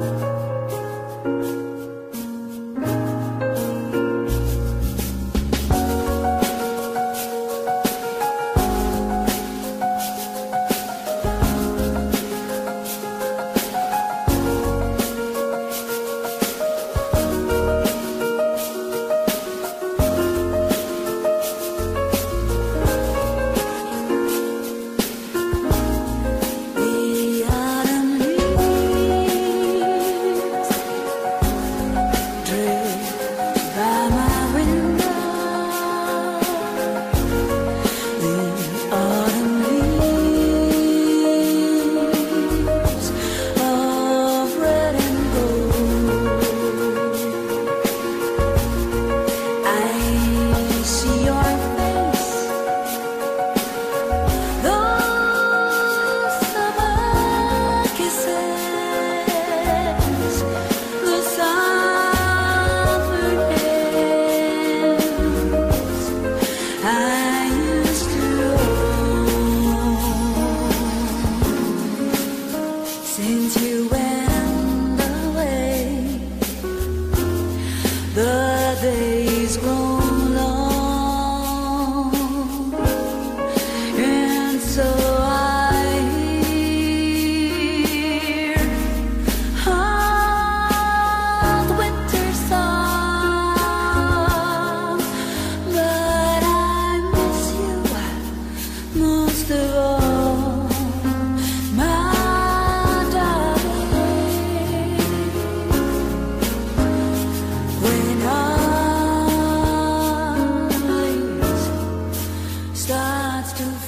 The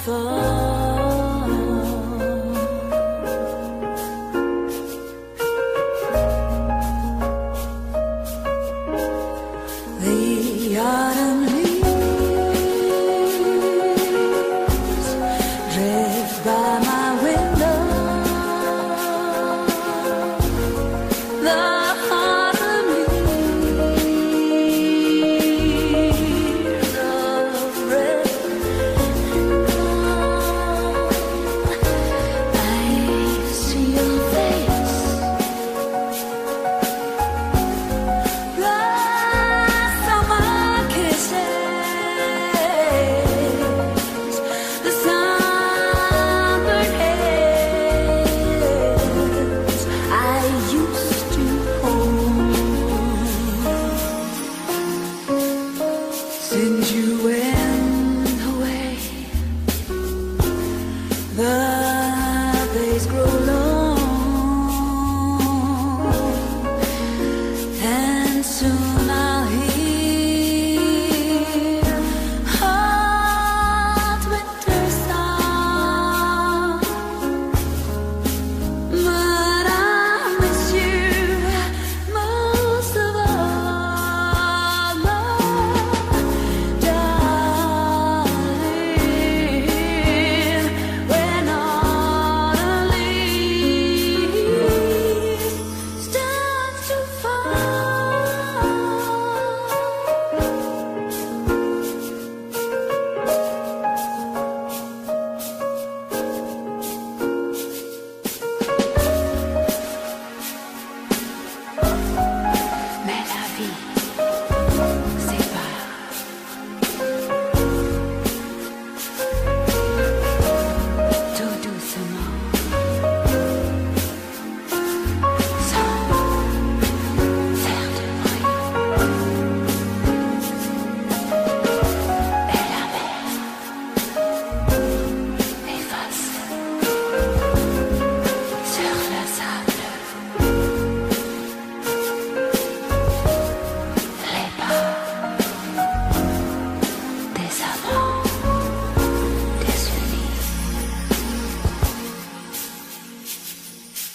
fall.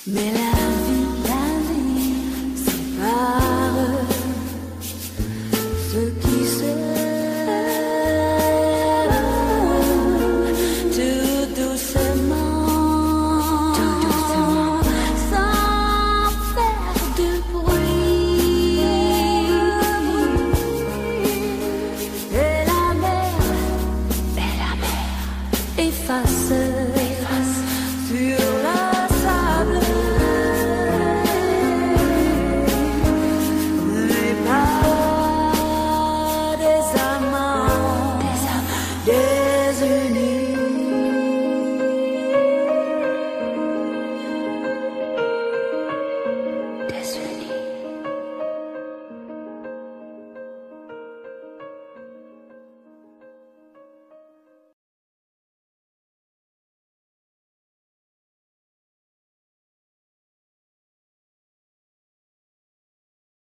Me la